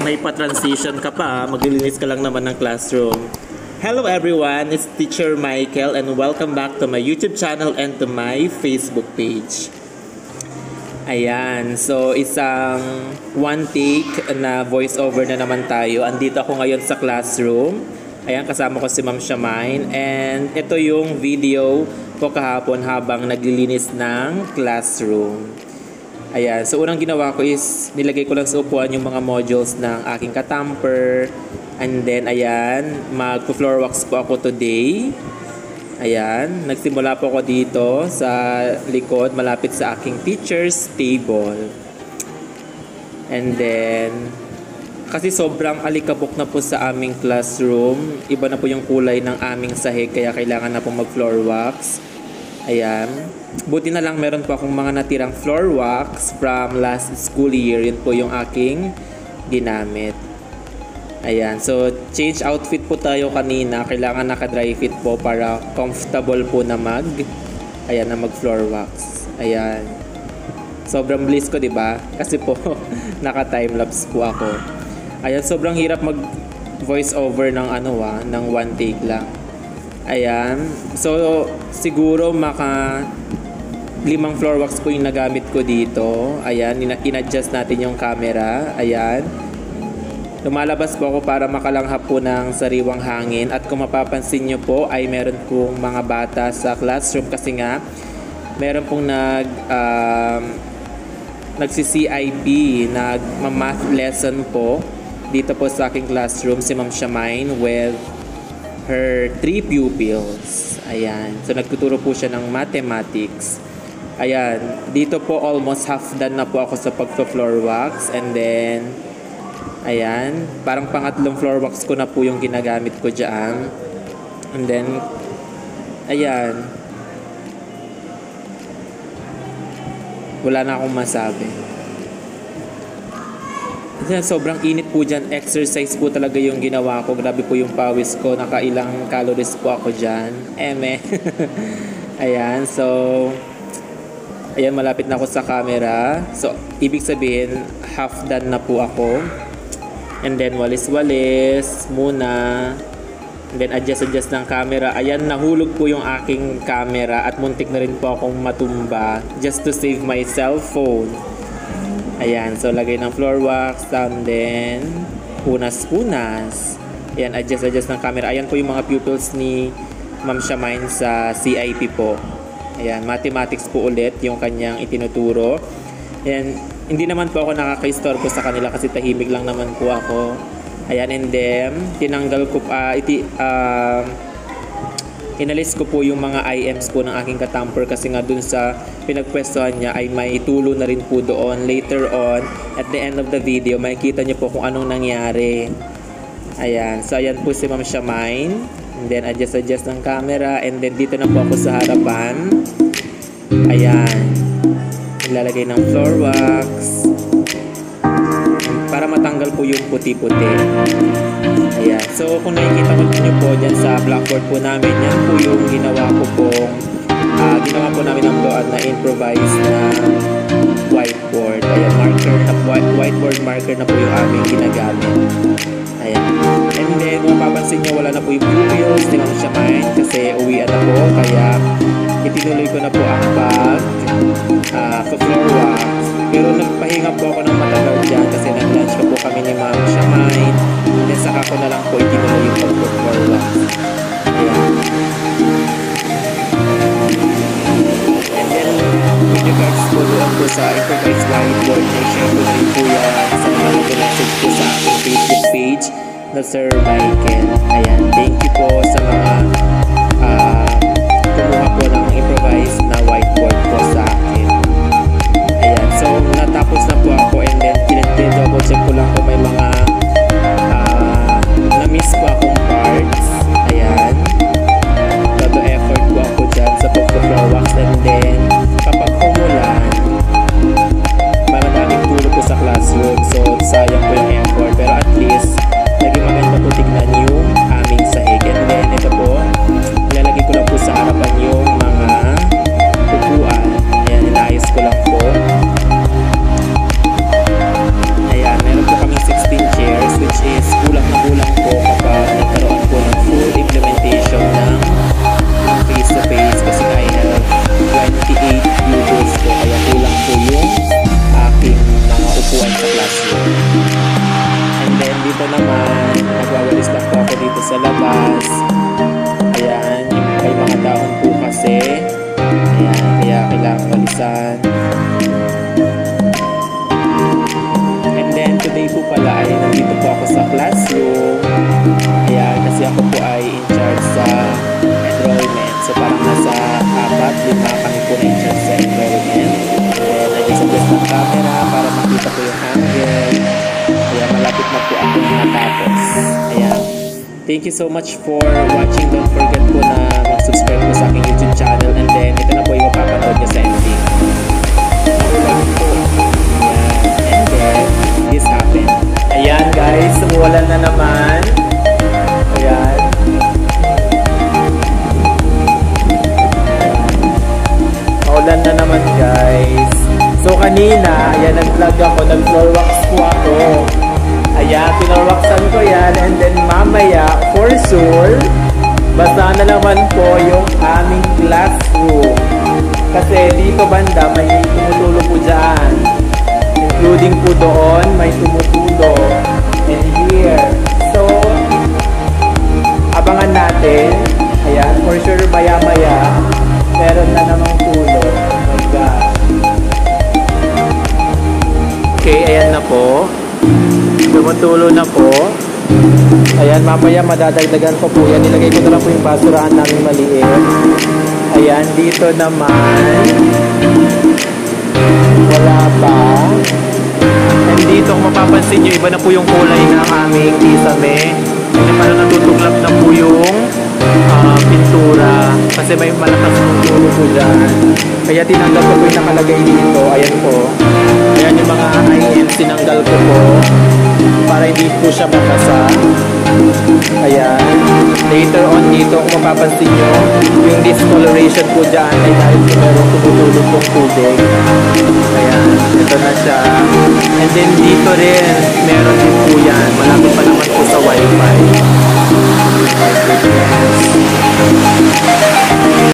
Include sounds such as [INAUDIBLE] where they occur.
May pa-transition ka pa, maglilinis ka lang naman ng classroom. Hello everyone, it's Teacher Michael and welcome back to my YouTube channel and to my Facebook page. Ayan, so isang one take na voiceover na naman tayo. Andito ako ngayon sa classroom. Ayan, kasama ko si Ma'am Shamain. And ito yung video ko kahapon habang naglilinis ng classroom. Ayan, so unang ginawa ko is nilagay ko lang sa upuan yung mga modules ng aking katamper. And then, ayan, mag-floor wax po ako today. Ayan, nagsimula po ako dito sa likod, malapit sa aking teacher's table. And then, kasi sobrang alikabok na po sa aming classroom. Iba na po yung kulay ng aming sahig, kaya kailangan na po mag-floor wax. Ayan. Buti na lang meron po akong mga natirang floor wax from last school year. Yun po yung aking ginamit. Ayan. So, change outfit po tayo kanina. Kailangan naka-dry fit po para comfortable po na mag ayan na mag floor wax. Ayan. Sobrang bliss ko, 'di ba? [LAUGHS] Kasi po [LAUGHS] naka time lapse po ako. Ayan, sobrang hirap mag voice over ng ano ah, ng one take lang. Ayan. So, siguro maka limang floor wax po yung nagamit ko dito. Ayan, ina- in-adjust natin yung camera. Ayan. Lumalabas po ako para makalanghap po ng sariwang hangin. At kung mapapansin nyo po, ay meron pong mga bata sa classroom kasi nga, meron pong nag, um, nagsi-CIP, nag-math lesson po dito po sa aking classroom si Ma'am Shamain with her three pupils. Ayan. So, nagtuturo po siya ng mathematics. Ayan. Dito po almost half done na po ako sa pagpa-floor wax. And then, ayan. Parang pangatlong floor wax ko na po yung ginagamit ko dyan. And then, ayan. Wala na akong masabi. Kasi sobrang init po dyan. Exercise po talaga yung ginawa ko. Grabe po yung pawis ko. Nakailang calories po ako dyan. Eme. [LAUGHS] Ayan. So, ayan, malapit na ako sa camera. So, ibig sabihin, half done na po ako. And then, walis-walis muna. And then, adjust-adjust ng camera. Ayan, nahulog po yung aking camera at muntik na rin po akong matumba just to save my cellphone. Ayan, so lagay ng floor wax, and then punas-punas. Ayan, adjust-adjust ng camera. Ayan po yung mga pupils ni Ma'am Shamain sa CIP po. Ayan, mathematics po ulit yung kanyang itinuturo. Ayan, hindi naman po ako nakaka-istorbo sa kanila kasi tahimik lang naman po ako. Ayan, and then, tinanggal ko pa, iti, ah, inalis ko po yung mga IMs po ng aking katamper kasi nga dun sa pinagpwestuhan niya ay may tulo na rin po doon. Later on, at the end of the video, makikita niyo po kung anong nangyari. Ayan. So, ayan po si Ma'am Shamain. And then, adjust-adjust ng camera. And then, dito na po ako sa harapan. Ayan. Ilalagay ng floor wax. Para matanggal po yung puti-puti. Ayan. So, kung nakikita ko nyo po dyan sa blackboard po namin, yan po yung ginawa ko pong ah, ginawa po namin ang doon na improvise na whiteboard. Ayan, marker na white, whiteboard marker na po yung aming ginagamit. Ayan. Kung mapapansin nyo, wala na po yung pupils, di lang siya kain kasi uwian na po. Kaya, itinuloy ko na po ang pag ah, floor wax. Pero nagpahinga po ako ng matagal dyan kasi nag-lunch pa po kami ni Ma'am Shamain. Then saka ko na lang po itinuloy yung pag-floor wax. Po po sa improvised whiteboard, na-share ko na rin po yan sa mga message ko sa Facebook page na Sir Michael. Ayan, thank you po sa mga Then dito naman, nagwawalis lang po ako dito sa labas. Ayan, yung may mga dahon po kasi. Ayan, kaya kailangan walisan. And then today po pala ay nandito po ako sa classroom. Ayan, kasi ako po ay in charge sa enrollment. So parang nasa apat, lima kami po in charge sa enrollment. And nag-suggest ng camera para makita Thank you so much for watching. Don't forget po na mag-subscribe po sa aking YouTube channel. And then, ito na po yung mapapanood nyo sa ending. And then, this happened. Ayan guys, umuwalan na naman. Ayan. Maulan na naman guys. So kanina, ayan, nag-vlog ako, nag-floor wax po ako. Ayan, pinarwaxan ko yan. And then mamaya, for sure, basa na naman po yung aming classroom. Kasi dito banda, may tumutulo po dyan. Including po doon, may tumutulo. And here. So, abangan natin. Ayan, for sure maya-maya, meron na namang tulo. Oh my gosh. Okay, ayan na po. Tumutulo na po. Ayan, mamaya madadagdagan ko po yan. Nilagay ko na lang po yung basurahan namin maliit. Ayan, dito naman. Wala pa. And dito, kung mapapansin nyo, iba na po yung kulay ng aming kisame. Kasi parang natutuklap na po yung ah, pintura. Kasi may malakas ng tulo po dyan. Kaya tinanggal ko po yung nakalagay dito. Ayan po. Ayan yung mga IM, tinanggal ko po para hindi po siya makasa. Ayan. Later on dito, kung mapapansin nyo, yung discoloration po dyan ay dahil meron tumutulog pong tubig. Ayan. Ito na siya. And then dito rin, meron din po yan. Malapit pa naman po sa wifi. Yes.